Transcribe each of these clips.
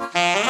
Música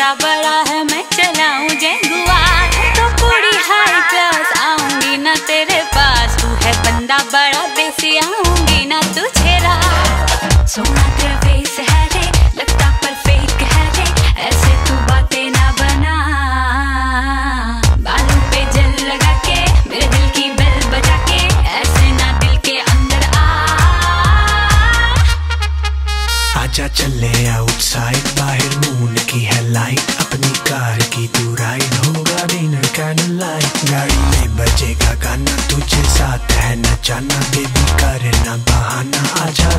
फुकरा बड़ा है, मैं चलाऊं जेंगुआर तो पूरी हाई क्लास आऊँगी ना तेरे पास। तू है बंदा बड़ा देसी आऊँगी चले आउटसाइड बाहर मून की है लाइट अपनी कार की तू राइड होगा डिनर कैंडल लाइट गाड़ी में बजेगा गाना, तुझे साथ है नचाना बेबी करना बहाना, आजा